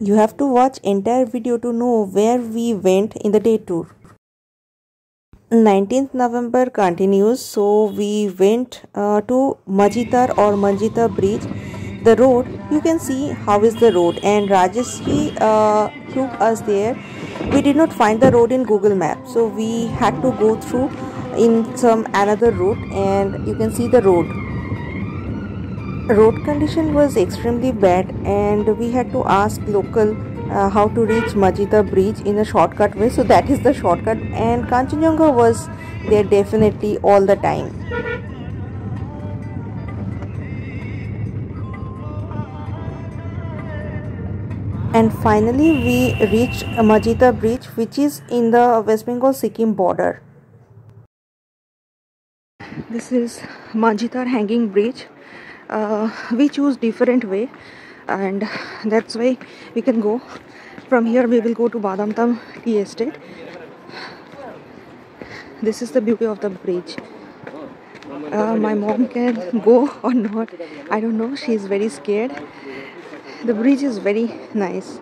You have to watch entire video to know where we went in the day tour. 19th November continues so we went uh, to Majitar or Manjita bridge. The road you can see how is the road and Rajesh uh, took us there. We did not find the road in Google map so we had to go through in some another route and you can see the road road condition was extremely bad and we had to ask local uh, how to reach Majita bridge in a shortcut way. So that is the shortcut and Kanchenjunga was there definitely all the time. And finally we reached Majita bridge which is in the West Bengal Sikkim border. This is Manjitar hanging bridge uh, we choose different way and that's why we can go. From here we will go to Badamtam tea estate. This is the beauty of the bridge. Uh, my mom can go or not I don't know. She's very scared. The bridge is very nice.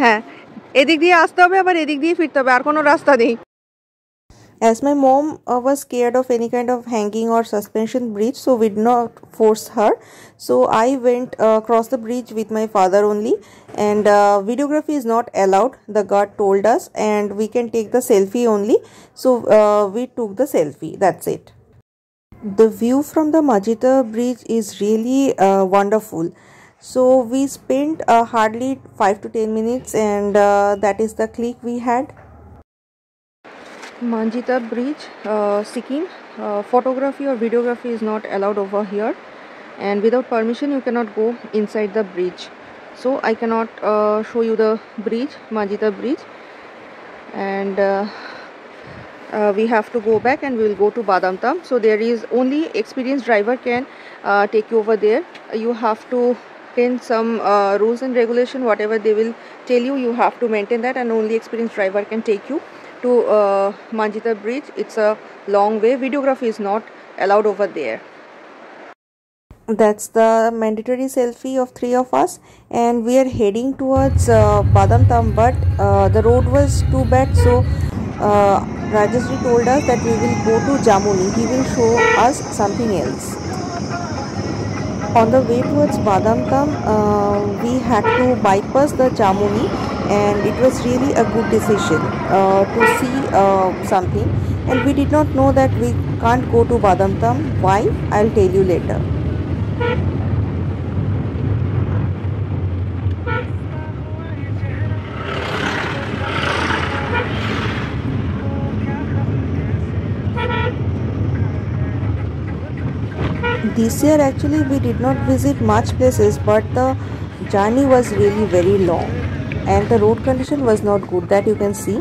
হ্যাঁ এদিক দিয়ে আসতে হবে আবার এদিক দিয়ে ফিরতে হবে আর কোনো রাস্তা নেই as my mom uh, was scared of any kind of hanging or suspension bridge so we did not force her so i went uh, across the bridge with my father only and uh, videography is not allowed the guard told us and we can take the selfie only so uh, we took the selfie that's it the view from the majita bridge is really uh, wonderful so we spent uh, hardly 5 to 10 minutes and uh, that is the click we had. Manjita bridge uh, sikkim. Uh, photography or videography is not allowed over here. And without permission you cannot go inside the bridge. So i cannot uh, show you the bridge manjita bridge. And uh, uh, we have to go back and we will go to Badamtam. So there is only experienced driver can uh, take you over there. You have to maintain some uh, rules and regulation whatever they will tell you you have to maintain that and only experienced driver can take you to uh, Manjita bridge. It's a long way. Videography is not allowed over there. That's the mandatory selfie of three of us and we are heading towards uh, Badamtam but uh, the road was too bad so uh, told us that we will go to Jamuni he will show us something else on the way towards Badamtam, uh, we had to bypass the Jamuni and it was really a good decision uh, to see uh, something and we did not know that we can't go to Badamtam. Why? I'll tell you later. This year actually we did not visit much places but the journey was really very long and the road condition was not good that you can see.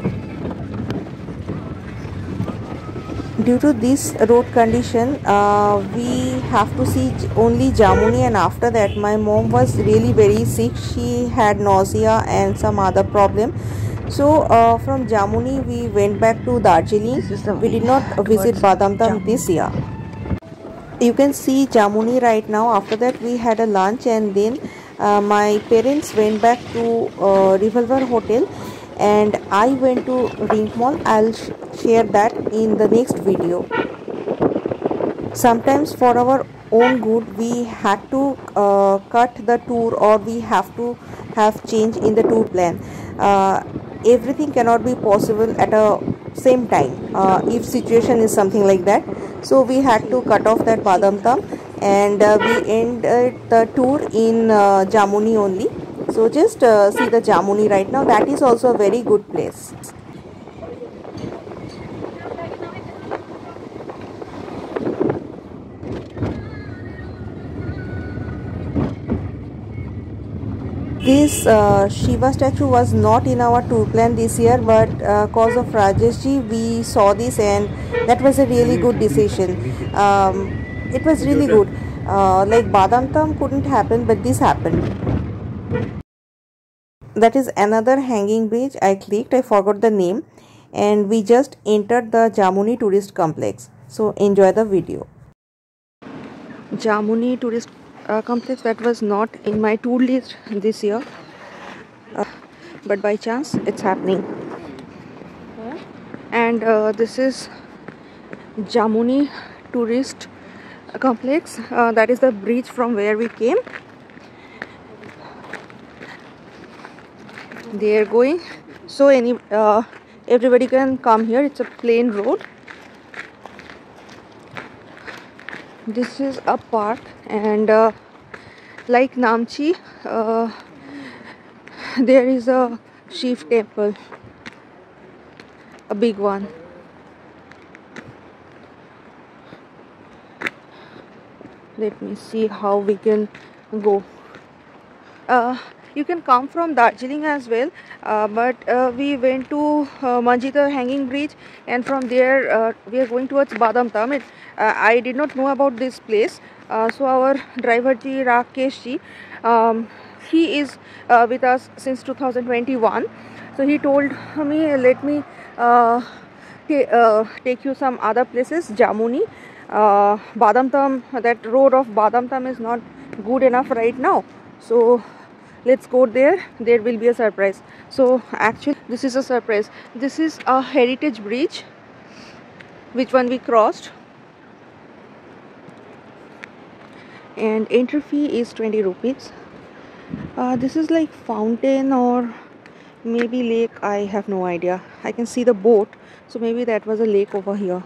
Due to this road condition uh, we have to see only Jamuni and after that my mom was really very sick. She had nausea and some other problem. So uh, from Jamuni we went back to Darjeeling. We did not visit Badamtam this year you can see Jamuni right now. After that we had a lunch and then uh, my parents went back to uh, Revolver Hotel and I went to Rink Mall. I'll sh share that in the next video. Sometimes for our own good we had to uh, cut the tour or we have to have change in the tour plan. Uh, everything cannot be possible at a same time uh, if situation is something like that. So we had to cut off that badam tam and uh, we ended the tour in uh, jamuni only. So just uh, see the jamuni right now. That is also a very good place this uh, Shiva statue was not in our tour plan this year but uh, cause of Rajeshji we saw this and that was a really good decision. Um, it was really good. Uh, like Badamtam couldn't happen but this happened. That is another hanging bridge I clicked. I forgot the name. And we just entered the Jamuni tourist complex. So enjoy the video. Jamuni tourist uh, complex that was not in my tour list this year. Uh, but by chance it's happening. And uh, this is Jamuni tourist complex. Uh, that is the bridge from where we came. They are going. So any uh, everybody can come here. It's a plain road this is a park and uh, like Namchi uh, there is a Shiv temple a big one. Let me see how we can go. Uh, you can come from Darjeeling as well uh, but uh, we went to uh, Manjita hanging bridge and from there uh, we are going towards Badam Tam it, uh, I did not know about this place. Uh, so our driver ji Rajesh ji um, he is uh, with us since 2021 so he told me let me take you some other places Jamuni. Badam Tam that road of Badam Tam is not good enough right now. So let's go there. There will be a surprise. So actually this is a surprise. This is a heritage bridge which one we crossed. And entry fee is 20 rupees. Uh, this is like fountain or maybe lake. I have no idea. I can see the boat. So maybe that was a lake over here.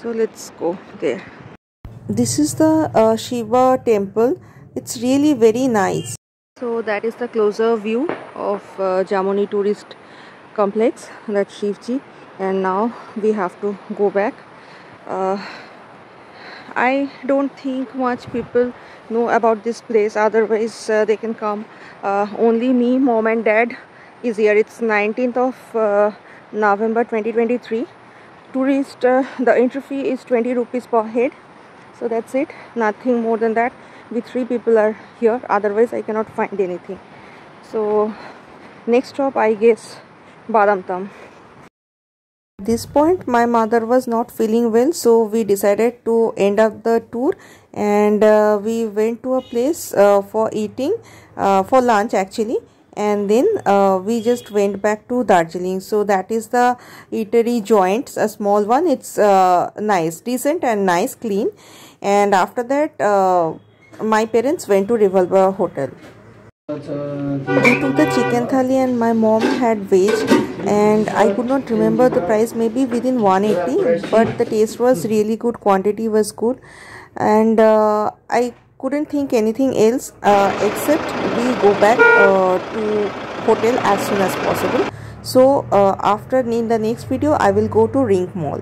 So let's go there this is the uh, Shiva temple. It's really very nice. So that is the closer view of uh, Jamuni tourist complex. That's Shivji. And now we have to go back. Uh, I don't think much people know about this place. Otherwise uh, they can come. Uh, only me mom and dad is here. It's 19th of uh, November 2023 tourist uh, the entry fee is 20 rupees per head so that's it. Nothing more than that. We three people are here. Otherwise I cannot find anything. So next stop I guess Badam Tam at this point my mother was not feeling well so we decided to end up the tour and uh, we went to a place uh, for eating uh, for lunch actually and then uh, we just went back to Darjeeling. So that is the eatery joint a small one. It's uh, nice decent and nice clean. And after that uh, my parents went to Revolver Hotel. We took the chicken thali and my mom had veg and I could not remember the price maybe within 180 but the taste was really good quantity was good. And uh, I couldn't think anything else uh, except we go back uh, to hotel as soon as possible. So uh, after in the next video i will go to Rink Mall